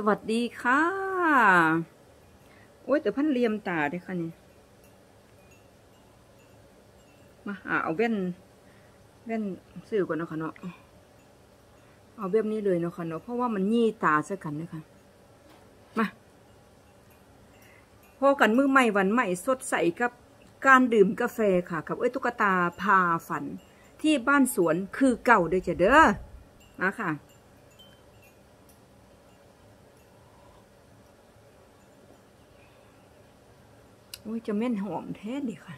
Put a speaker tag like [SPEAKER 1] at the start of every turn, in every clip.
[SPEAKER 1] สวัสดีค่ะ โอ้ยแต่พันเลียมตาด้วยค่ะนี่ มาหาเอาแว่นแว่นซื้อก่อนเนาะค่ะเนาะ เอาแบบนี้เลยเนาะค่ะเนาะ เพราะว่ามันยี่ตาซะกันนะคะมาพอกันมือใหม่วันใหม่สดใสกับการดื่มกาแฟค่ะกับเอ้ยตุ๊กตาพาฝันที่บ้านสวนคือเก่าเด้อจ้ะเด้อมาค่ะ อ้ยจะแม่นหอมแท้ดีค่ะ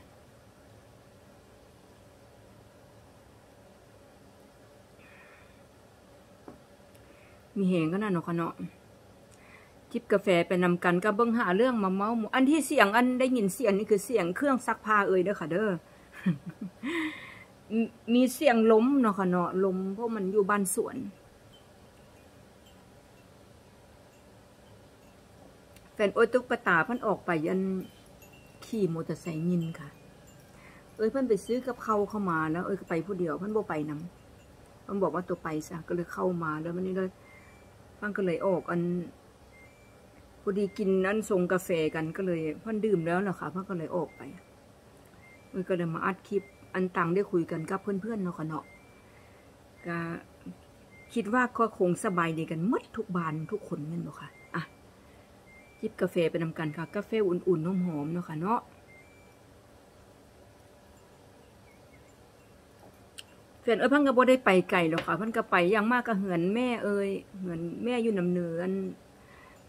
[SPEAKER 1] มีเหงก็น่าเนาะค่ะเนาะจิบกาแฟไปนำกันก็เบิ่งหาเรื่องมาเมาหมูอันที่เสียงอันได้ยินเสียงนี่คือเสียงเครื่องซักผ้าเอ่ยเด้อค่ะ เด้อมีเสียงล้มเนาะค่ะเนาะล้มเพราะมันอยู่บ้านสวน แฟนโอตุกตาพิ่นออกไปยัน ขี่มอเตอร์ไซค์ยินค่ะ เอ้ยเพิ่อนไปซื้อกับเขาเข้ามาแล้วเอ้ยไปผู้เดียวเพิ่นบ่ไปนำเพิ่อนบอกว่าตัวไปซะก็เลยเข้ามาแล้วมันนี่เลยเพิ่นก็เลยออกอันพอดีกินอันส่งกาแฟกันก็เลยเพิ่อนดื่มแล้วนะคะเพิ่อนก็เลยออกไปเอ้ยก็เลยมาอัดคลิปอันตังได้คุยกันกับเพื่อนๆเนาะค่ะเนาะก็คิดว่าก็คงสบายดีกันมดทุกบานทุกคนแม่นบ่ค่ะอะ จิบกาแฟไปนำกันค่ะ กาแฟอุ่นๆหอมเนาะค่ะเนาะแฟนเอ้ยพันก็บ่ได้ไปไกลหรอกค่ะพันก็ไปย่างมากก็เหือนแม่เอ้ยเหือนแม่อยู่นำเนือน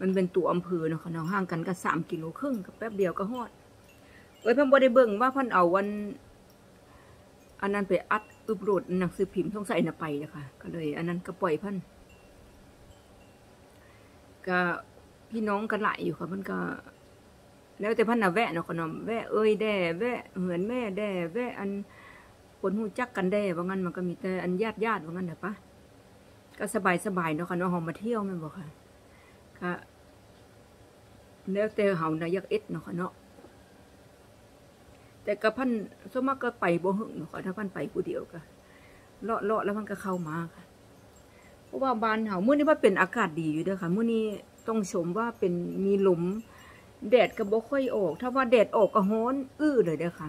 [SPEAKER 1] มันเป็นตัวอำเภอเนาะค่ะเนาะห่างกันก็สามกิโลครึ่งกับแป๊บเดียวก็ฮอดเอ้ยพันบ่ได้เบิ่งว่าพันเอาวัน อันนั้นไปอัดอึบโหลดหนังสือพิมพ์ต้องใส่น่ะไปนะคะก็เลย อันนั้นก็ปล่อยพันก็ พี่น้องกันหลายอยู่ค่ะมันก็ แล้วแต่พันน่ะแวะเนาะขนมแวะเอ้ยแด่แวะเหือนแม่แด่แวะอันคนหูจักกันแด่ว่างั้นมันก็มีแต่อันญาติญาติว่างั้นเถอปะก็สบายสบายเนาะค่ะเนาะหอมมาเที่ยวม่นบอกค่ะก็แล้วแต่เฮานะยากเอ็ดเนาะค่ะเนาะแต่กับพันสมมากก็ไปบ่หึงเนาะค่ะถ้าพันไปผู้เดียวก็เลาะเลาะแล้วมันก็เข้ามาค่ะเพราะว่าบ้านเฮาเมื้อนี้ว่าเป็นอากาศดีอยู่เด้อค่ะเมื้อนี้ ต้องชมว่าเป็นมีลมแดดก็บ่ค่อยออก ถ้าว่าแดดออกก็ร้อนอื้อเลยเด้อค่ะ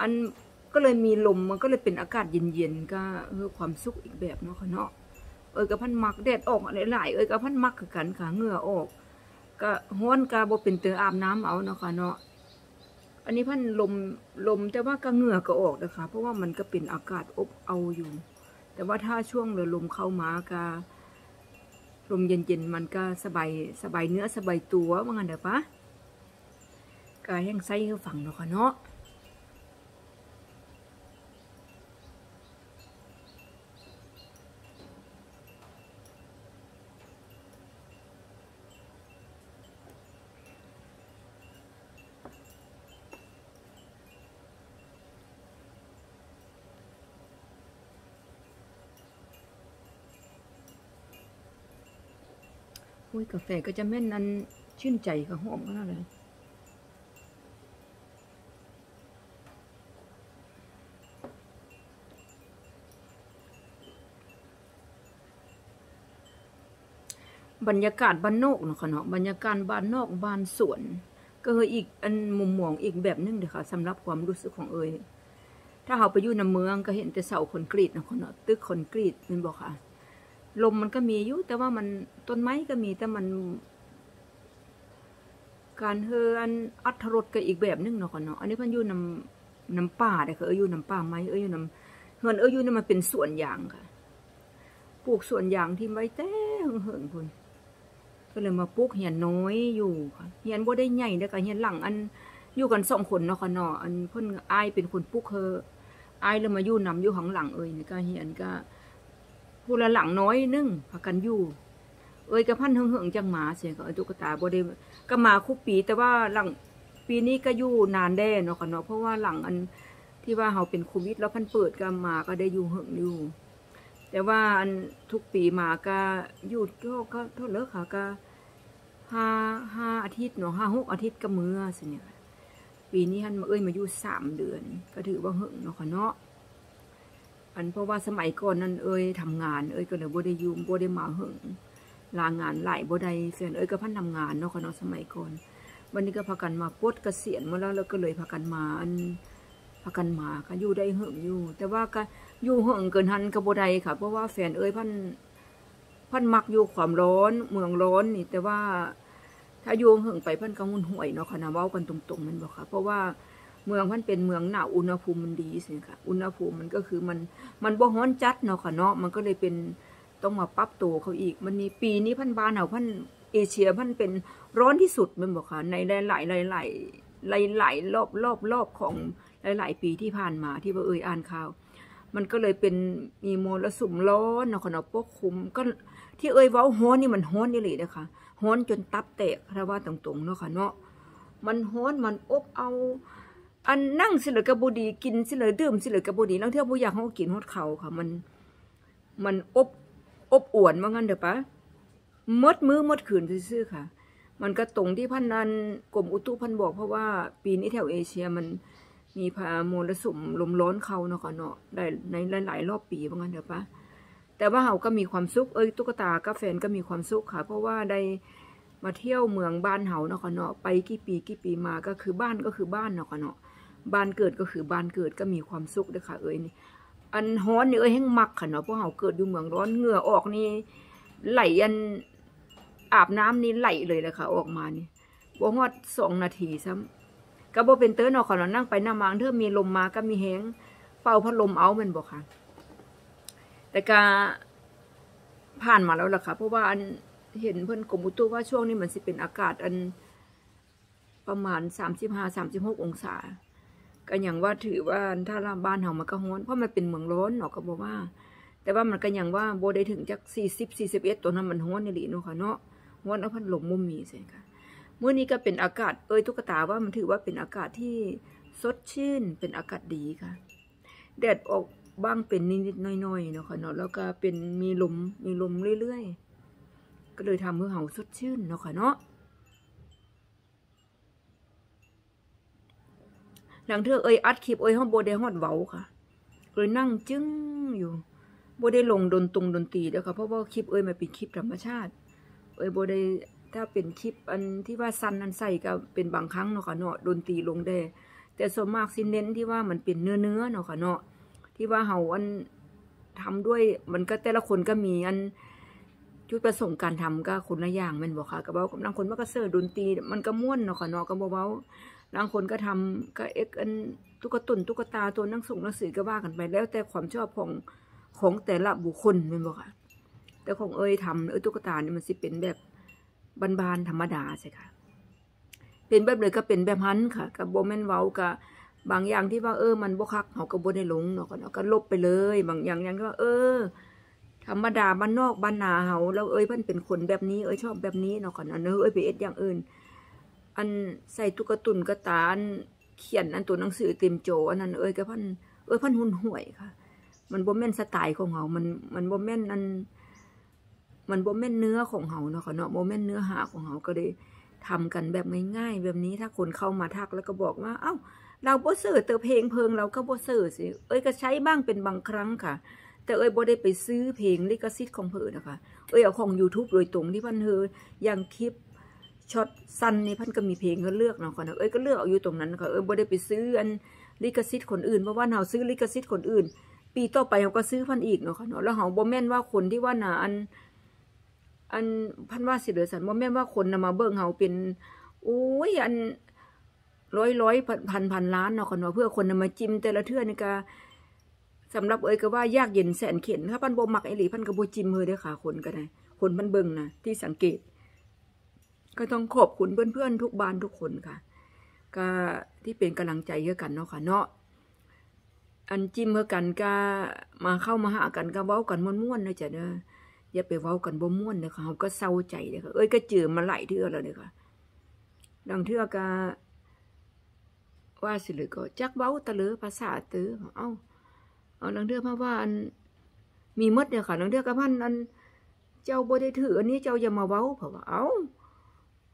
[SPEAKER 1] อันก็เลยมีลมมันก็เลยเป็นอากาศเย็นๆก็เออความสุขอีกแบบเนาะค่ะเนาะเอ้ยกับพันมักแดดออกหลายๆเอ้ยกับพันมักคือกันค่ะเหงื่อออก ก็ร้อนก็บ่เป็นเตออาบน้ำเอาเนาะค่ะเนาะอันนี้พันลมลมแต่ว่าก็เหงื่อก็ออกนะคะ เพราะว่ามันก็เป็นอากาศอบเอาอยู่ แต่ว่าถ้าช่วงเรือลมเข้ามาก็ ลมเย็นๆมันก็สบายสบายเนื้อสบายตัวว่างั้นเด้อปะก็ยแห้งไส้ฝั่งเนาะค่ะเนาะ อุ้ยกาแฟก็จะแม่นนั้นชื่นใจค่ะหอมขนาดเลยบรรยากาศบ้านนอกเนาะค่ะเนาะบรรยากาศบ้านนอกบ้านสวน ก็คืออีกอันมุมมองอีกแบบนึงเด้อค่ะสำหรับความรู้สึกของเอยถ้าเราไปอยู่ในเมืองก็เห็นแต่เสาคอนกรีตเนาะค่ะเนาะตึกคอนกรีตแมันบอกค่ะ ลมมันก็มีอยู่แต่ว่ามันต้นไม้ก็มีแต่มัน การเฮออันอัธรสก็อีกแบบนึงเนาะค่ะเนาะอันนี้เพิ่นอยู่นำน้ำป่าเด้อค่ะเอออยู่น้ำป่าไม้เอออยู่น้ำเฮือนเอออยู่นี่มันเป็นสวนยางค่ะปลูกสวนยางที่ไว้แต่เหิงๆพุ่นก็เลยมาปลูกเหียนน้อยอยู่ค่ะเหียนบ่ได้ใหญ่เด้อค่ะเหียนหลังอันอยู่กันสองคนเนาะค่ะเนาะอันเพิ่นอายเป็นคนปลูกเฮออายแล้วมาอยู่นำอยู่ข้างหลังเอ้ยนี่ก็เหียนก็ ผู้ละหลังน้อยนึงพากันอยู่เอ้ยกระพันเหิงๆจังหมาเสียก็เอ้ยตุ๊กตาบ่ได้ก็มาคุปีแต่ว่าหลังปีนี้ก็อยู่นานแน่เนาะค่ะเนาะเพราะว่าหลังอันที่ว่าเฮาเป็นโควิดแล้วพันเปิดก็มาก็ได้อยู่เหิงอยู่ แต่ว่าอันทุกปีมาก็อยู่ก็ก็โทษเลิกค่ะก็ห้าห้าอาทิตย์เนาะห้าหกอาทิตย์ก็มือสิเนี่ยปีนี้ท่านมาเอ้ยมาอยู่สามเดือน ก็ถือว่าเหิงเนาะค่ะเนาะ อันเพราะว่าสมัยก่อนนั้นเอ้ยทำงานเอ้ยก็เลยบ่ได้ยุ่บ่ได้มาหึงลางานหลายบ่ได้แฟนเอ้ยก็พันทำงานเนาะค่ะเนาะสมัยก่อนวันนี้ก็พากันมาปลดเกษียณมาแล้วแล้วก็เลยพากันมาอันพากันมาก็อยู่ได้เหิงอยู่ แต่ว่าก็อยู่เหิงเกินหันก็บ่ได้ค่ะ เพราะว่าแฟนเอ้ยพันพันมักอยู่ความร้อนเมืองร้อนนี่ แต่ว่าถ้าอยู่เหิงไปพันก็หุ่นห่วยเนาะค่ะนะเว้ากันตรงๆมันบอกค่ะ เพราะว่า เมืองพันเป็นเมืองหนาวอุณหภูมิมันดีสิค่ะ อุณหภูมิมันก็คือมันมันบ่ร้อนจัดเนาะค่ะเนาะมันก็เลยเป็นต้องมาปรับตัวเขาอีก มันนี่ปีนี้พันบานเฮาพันเอเชียพันเป็นร้อนที่สุดมันบอกค่ะในหลายๆหลายหลายรอบรอบรอบของหลายๆปีที่ผ่านมาที่ว่าเอ่ยอ่านข่าว มันก็เลยเป็นมีมลสุมร้อนเนาะค่ะเนาะปกคลุมก็ที่เอ่ยว้าฮ้อนนี่มันฮ้อนนี่เลยนะคะฮ้อนจนตับแตกถ้าว่าตรงๆเนาะค่ะเนาะมันฮ้อนมันอบเอา อันนั่งสิเลยกระบุดีกินสิเลยดื่มสิเลยกระบุดีแล้วเที่ยวบุอยากเขากินฮดเขาค่ะมัน มันอบอบอวนว่างั้นเด้อปะมดมือมดขืนซื่อๆค่ะ มันก็ตรงที่พันนันกรมอุตุพันบอก เพราะว่าปีนี้แถวเอเชียมันมีพามลสุมลมร้อนเขาเนาะค่ะเนาะได้ในหลายๆรอบปีว่างั้นเด้อปะแต่ว่าเราก็มีความสุขเอ้ยตุ๊กตากับแฟนก็มีความสุขค่ะ เพราะว่าได้มาเที่ยวเมืองบ้านเฮาเนาะค่ะเนาะไปกี่ปีกี่ปีมาก็คือบ้านก็คือบ้านเนาะค่ะเนาะ บ้านเกิดก็คือบ้านเกิดก็มีความสุขเด้อค่ะเอ้ยนี่อันฮ้อนนี่เอ้ยแห้งมักค่ะเนาะเพราะเฮาเกิดอยู่เมืองร้อนเหงื่อออกนี่ไหลอันอาบน้ำนี่ไหลเลยเลยค่ะ ออกมานี่บ่ฮอดสองนาทีซ้ำก็บ่เป็นเต้อเนาะค่ะเนาะนั่งไปหนั่งมาเธอมีลมมาก็มีแฮงเป่าพัดลมเอามันบ่ค่ะ แต่ก็ผ่านมาแล้วล่ะค่ะ เพราะว่าอันเห็นเพิ่อนกรมอุตุว่าช่วงนี้มันสิเป็นอากาศอันประมาณ35-36องศา ก็อย่างว่าถือว่าถ้าลาบ้านเฮามันก็ร้อนเพราะมันเป็นเมืองร้อนเนาะก็บอกว่า แต่ว่ามันก็อย่างว่าโบได้ถึงจัก40 41ตัวนั้นมันร้อนนี่หลีเนาะค่ะเนาะร้อนเอาพัดลมมุมมีใช่ค่ะมื้อนี้ก็เป็นอากาศเอ้ยตุ๊กตาว่ามันถือว่าเป็นอากาศที่สดชื่นเป็นอากาศดีค่ะ แดดออกบ้างเป็นนิดๆน้อยๆเนาะค่ะเนาะแล้วก็เป็นมีลมมีลมเรื่อยๆ ก็เลยทำให้เฮาสดชื่นเนาะค่ะเนาะ หลังเธอเอ้ยอัดคลิปเอ้ยห้องโบได้ฮอดเว้าค่ะเอ้ยนั่งจึ้งอยู่โบได้ลงดนตรงดนตรีเด้อค่ะเพราะว่าคลิปเอ้ยมันเป็นคลิปธรรมชาติ เอ้ยโบได้ถ้าเป็นคลิปอันที่ว่าสั้นอันใส่ก็เป็นบางครั้งเนาะค่ะเนาะดนตรีลงได้ แต่ส่วนมากสิเน้นที่ว่ามันเป็นเนื้อเนื้อเนาะค่ะเนาะที่ว่าเฮาอันทำด้วยมันก็แต่ละคนก็มีอันจุดประสงค์การทำก็คนละอย่างมันบอกค่ะก็เว้ากับบางคนมันก็เสิร์ดนตรีมันก็ม่วนเนาะค่ะเนาะก็บ่เว้า บางคนก็ทำก็เอ็กอันตุ๊กตุนตุ๊กตาตัวนั่งส่งหนังสือก็ว่ากันไป แล้วแต่ความชอบของของแต่ละบุคคลแม่นบ่ค่ะแต่ของเอ้ยทำเอ้ยตุ๊กตานี่มันสิเป็นแบบบานๆธรรมดาใช่ค่ะ เป็นแบบเลยก็เป็นแบบฮันค่ะกับโบแมนเว้ากับบางอย่างที่ว่าเออมันบ่คักเขาก็บ่ได้หลงเนาะก็เนาะก็ลบไปเลย บางอย่างอย่างที่ว่า เออธรรมดาบ้านนอกบ้านนาเฮาแล้วเอ้ยเพิ่นเป็นคนแบบนี้เอ้ยชอบแบบนี้เนาะก่อนเนอะเอ้ยไปเอ็ดอย่างอื่น อันใส่ตุกตุนกระตาอันเขียนอันตัวหนังสือเต็มโจอันนั้นเอ้ยก็พันเอ้ยพันหุ่นห่วยค่ะ มันบ่แม่นสไตล์ของเฮามันมันบ่แม่นอัน มันบ่แม่นเนื้อของเฮาเนาะค่ะเนาะบ่แม่นเนื้อหาของเฮาก็เลยทำกันแบบง่ายๆแบบนี้ถ้าคนเข้ามาทักแล้วก็บอกว่า เอ้า เราบ่ซื้อเตอเพลงเพิงเราก็บ่ซื้อสิเอ้ยก็ใช้บ้างเป็นบางครั้งค่ะ แต่เอ้ยบ่ได้ไปซื้อเพลงลิขสิทธิ์ของเพิ่นนะคะเอ้ยเอาของ YouTube โดยตรงที่พันเฮออย่างคลิป ช็อตสั้นนี่พันก็มีเพลงก็เลือกเนาะค่ะเอ้ยก็เลือกเอาอยู่ตรงนั้นค่ะเอ้ยบ่ได้ไปซื้ออันลิขสิทธิ์คนอื่นเพราะว่าเฮาซื้อลิขสิทธิ์คนอื่น ปีต่อไปเฮาก็ซื้อพันอีกเนาะค่ะเนาะแล้วเฮาบ่แม่นว่าคนที่ว่าน่ะอัน อันพันว่าสิเหลือสันบ่แม่นว่าคนนำมาเบิ่งเฮาเป็นโอ้ยอันร้อยร้อยพันพันพันล้านเนาะค่ะเนาะเพื่อคนนำมาจิ้มแต่ละเทื่อนี่ก็สำหรับเอ้ยก็ว่ายากเย็นแสนเข็ญถ้าพันโบมักไอหลีพันก็บ่จิ้มเฮอเด้อค่ะคนก็ได้คนมันเบิ่งนะที่สังเกต ก็ต้องขอบคุณเพื่อนๆ ทุกบ้านทุกคนค่ะ ก็ที่เป็นกำลังใจให้กันเนาะค่ะเนาะอันจิ้มเพื่อกันก็มาเข้ามาหากันก็เว้ากันม่วนๆเนาะจ้ะเด้ออย่าไปเว้ากันบ่ม่วนเด้อค่ะเฮาก็เศร้าใจเด้อค่ะเอ้ยก็เจอมาหลายเทื่อแล้วเด้อค่ะดังเทื่อก็ว่าสิเลยก็จักเว้าตะเลอภาษาเตอเอ้าเอาดังเทื่อมาว่าอันมีมดเด้อค่ะดังเทื่อก็พันอัน เจ้าบ่ได้ถืออันนี้เจ้าอย่ามาเว้าเพราะว่าเอ้า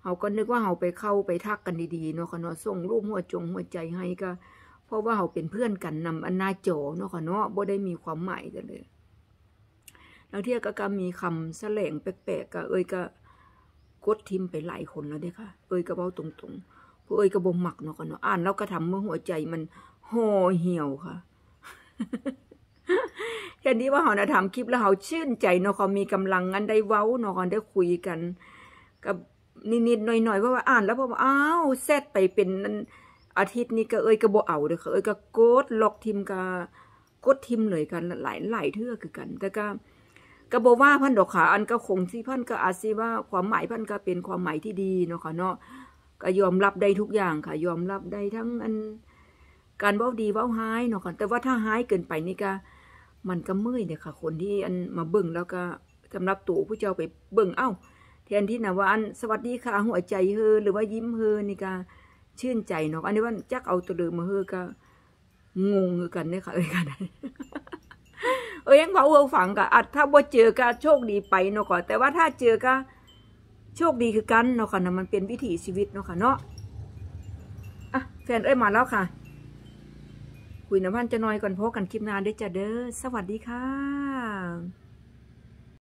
[SPEAKER 1] เฮาก็นึกว่าเฮาไปเข้าไปทักกันดีๆเนาะค่ะเนาะส่งรูปหัวจงหัวใจให้ก็ เพราะว่าเฮาเป็นเพื่อนกันนำอันนาจอเนาะค่ะเนาะบ่ได้มีความหมายกันเลยแล้วเที่ยก็ก็มีคำแสลงแปลกๆก็เอ้ยก็กดทิมไปหลายคนแล้วเด้ค่ะ เอ้ยก็เว้าตรงๆผู้เอ้ยก็บ่มักเนาะก็เนาะอ่านแล้วก็ทำเมื่อหัวใจมันห่อเหี่ยวค่ะแค่นี้ว่าเฮานะทำคลิปแล้วเฮาชื่นใจเนาะเขามีกำลังงันได้เว้าเนาะกันได้คุยกัน กับ นิดๆหน่อยๆว่าว่าอ่านแล้วพอว่าอ้าวเซตไปเป็นนั่นอาทิตย์นี้ก็เอ้ยก็บ่เอาเด้อค่ะเอ้ยก็กดล็อกทิมก็กดทิมเลยกันหลายหลายเทื่อคือกัน แต่ก็ก็บ่ว่าพิ่นดอกค่ะอันก็คงสิเพิ่นก็อาจสิว่าความหมายพิ่นก็เป็นความหมายที่ดีเนาะค่ะเนาะก็ยอมรับได้ทุกอย่างค่ะ ยอมรับได้ทั้งอันการเว้าดีเว้าร้ายเนาะค่ะแต่ว่าถ้าร้ายเกินไปนี่ก็มันก็เมื่อยเด้อค่ะ คนที่อันมาเบิ่งแล้วก็สำหรับตัวผู้เจ้าไปเบิ่งเอ้า แทนที่นะว่าอันสวัสดีค่ะ หัวใจเฮอหรือว่ายิ้มเฮอนี่ก็ชื่นใจเนาะอันนี้ว่าจักเอาตัวเดิมมาเฮอก็งงคือกันเนี่ยค่ะเอ้ยกันเอ้ยยังเว้าเฮอฝังก็อาจถ้าบ่เจอก็โชคดีไปเนาะค่ะแต่ว่าถ้าเจอก็โชคดีคือกันเนาะค่ะนะมันเป็นวิถีชีวิตเนาะค่ะเนาะอะแฟนเอ้ยมาแล้วค่ะ คุยน้ำพันจะน้อยก่อนพบกันคลิปหน้าเด้จ้ะเด้อสวัสดีค่ะ